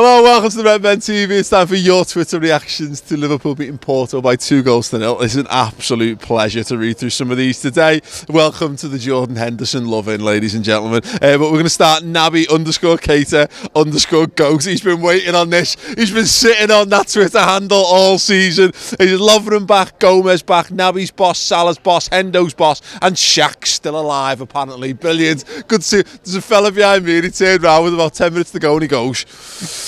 Hello, welcome to the Redmen TV. It's time for your Twitter reactions to Liverpool beating Porto by two goals to nil. It's an absolute pleasure to read through some of these today. Welcome to the Jordan Henderson loving, ladies and gentlemen. Uh, but we're going to start Naby underscore Keita underscore Goat. He's been waiting on this. He's been sitting on that Twitter handle all season. He's loving him back, Gomez back, Naby's boss, Salah's boss, Hendo's boss, and Shaq's still alive apparently. Brilliant. Good to see. There's a fella behind me and he turned around with about 10 minutes to go and he goes,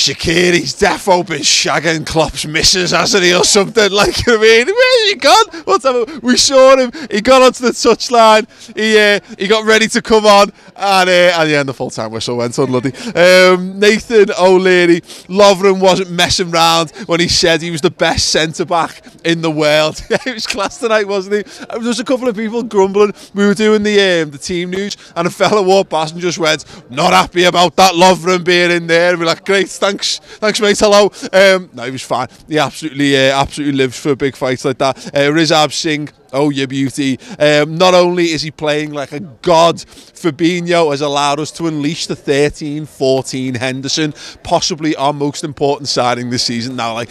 Shaqiri's defo been shagging Klopp's missus, hasn't he, or something? Like, I mean, where's he gone? What's up? We saw him. He got onto the touchline. He uh, he got ready to come on, and uh, at the end, the full time whistle went on, Luddy. Um, Nathan O'Leary, Lovren wasn't messing around when he said he was the best centre back in the world. it was class tonight, wasn't he? There was a couple of people grumbling. We were doing the um, the team news, and a fella walked past and just went, "Not happy about that Lovren being in there." And we're like, "Great, thanks, thanks, mate. Hello." Um, no, he was fine. He absolutely, uh, absolutely lives for a big fight like that. Uh, Rizab Singh. Oh, your beauty. Um, not only is he playing like a god, Fabinho has allowed us to unleash the 13 14 Henderson, possibly our most important signing this season. Now, like,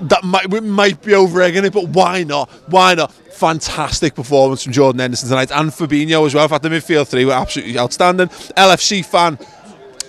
that might we might be over egging it, but why not? Why not? Fantastic performance from Jordan Henderson tonight and Fabinho as well. In fact, the midfield three were absolutely outstanding. LFC fan.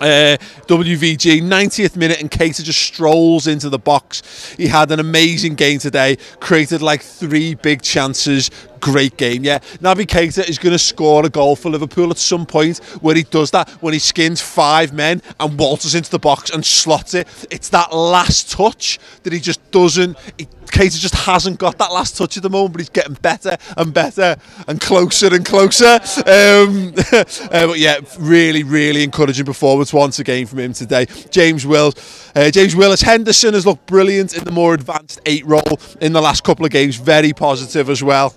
Uh, WVG 90th minute and Keita just strolls into the box. He had an amazing game today, created like three big chances, great game. Yeah, Naby Keita is going to score a goal for Liverpool at some point where he does that when he skins five men and waltzes into the box and slots it. It's that last touch that he just doesn't. He, Keita just hasn't got that last touch at the moment, but he's getting better and better and closer and closer. Um, uh, but yeah, really, really encouraging performance once again from him today. James Wills, uh, James Willis Henderson has looked brilliant in the more advanced eight role in the last couple of games. Very positive as well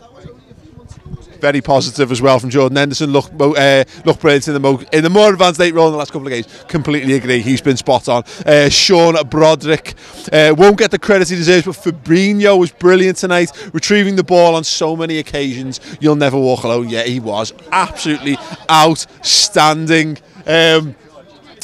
very positive as well from Jordan Henderson. Look, uh, look brilliant in the mo- in the more advanced eight role in the last couple of games. Completely agree. He's been spot on. Uh, Sean Broderick uh, won't get the credit he deserves, but Fabinho was brilliant tonight, retrieving the ball on so many occasions. You'll never walk alone. Yeah, he was absolutely outstanding. Um,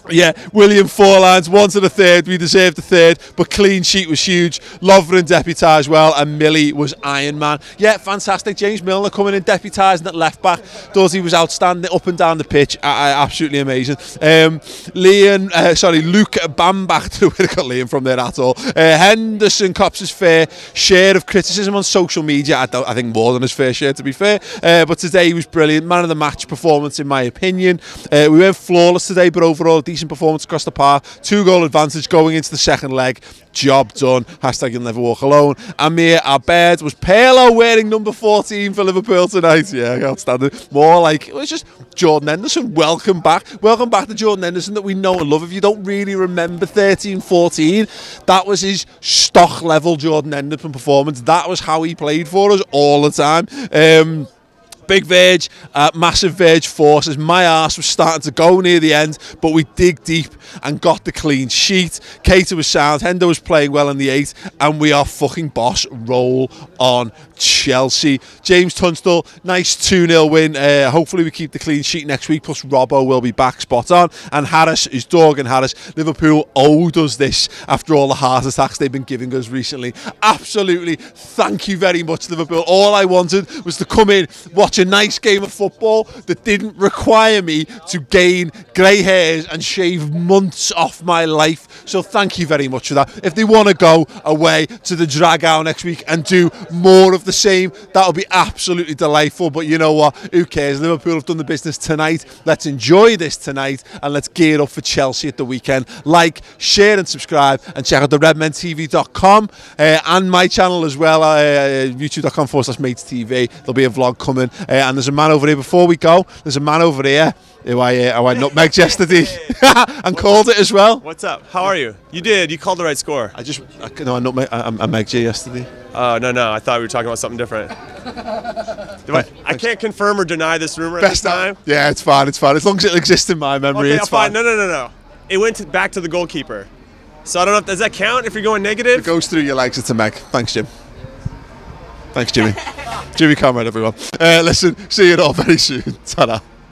yeah, William four lines, one to the third. We deserved the third, but clean sheet was huge. Lovren deputised well, and Millie was Iron Man. Yeah, fantastic. James Milner coming in deputising at left back. He was outstanding up and down the pitch. Absolutely amazing. Um, Liam, uh, sorry, Luke Bambach. Where got Liam from there at all? Uh, Henderson cops his fair share of criticism on social media. I, I, think more than his fair share, to be fair. Uh, but today he was brilliant. Man of the match performance, in my opinion. Uh, we went flawless today, but overall decent performance across the park. Two goal advantage going into the second leg. Job done. Hashtag you'll never walk alone. Amir Abed was Palo wearing number 14 for Liverpool tonight. Yeah, outstanding. More like, it was just Jordan Henderson. Welcome back. Welcome back to Jordan Henderson that we know and love. If you don't really remember 13 14, that was his stock level Jordan Henderson performance. That was how he played for us all the time. Um, Big Verge, uh, massive Verge forces. My ass was starting to go near the end, but we dig deep and got the clean sheet. Keita was sound, Hendo was playing well in the eight, and we are fucking boss. Roll on Chelsea. James Tunstall, nice 2 0 win. Uh, hopefully, we keep the clean sheet next week, plus Robbo will be back spot on. And Harris is dog and Harris. Liverpool owed us this after all the heart attacks they've been giving us recently. Absolutely, thank you very much, Liverpool. All I wanted was to come in, watch a nice game of football that didn't require me to gain grey hairs and shave months off my life. So thank you very much for that. If they want to go away to the Dragao next week and do more of the same, that'll be absolutely delightful. But you know what? Who cares? Liverpool have done the business tonight. Let's enjoy this tonight and let's gear up for Chelsea at the weekend. Like, share, and subscribe, and check out the redmentv.com uh, and my channel as well, uh, youtube.com forward slash mates TV. There'll be a vlog coming. Uh, and there's a man over here before we go. There's a man over here who I, uh, who I nutmegged yesterday and called it as well. What's up? How are you? You did. You called the right score. I just, I, no, I, nutmeg, I, I megged you yesterday. Oh, no, no. I thought we were talking about something different. I, I, can't confirm or deny this rumor Best at this time. Yeah, it's fine. It's fine. As long as it exists in my memory, okay, it's fine. fine. No, no, no, no. It went to, back to the goalkeeper. So I don't know if does that count if you're going negative. It goes through your legs. It's a meg. Thanks, Jim. Thanks, Jimmy. Jimmy Conrad, everyone. Uh, listen, see you all very soon. ta